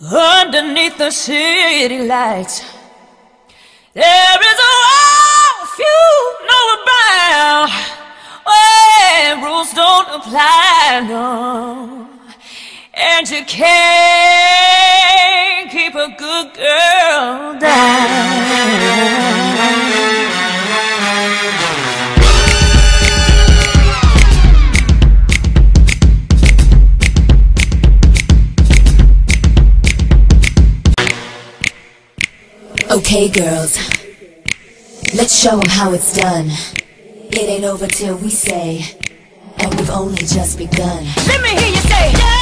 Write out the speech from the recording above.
Underneath the city lights, there is a world few know about where rules don't apply, no. And you can't Okay, girls. Let's show 'em how it's done. It ain't over till we say, and we've only just begun. Let me hear you say,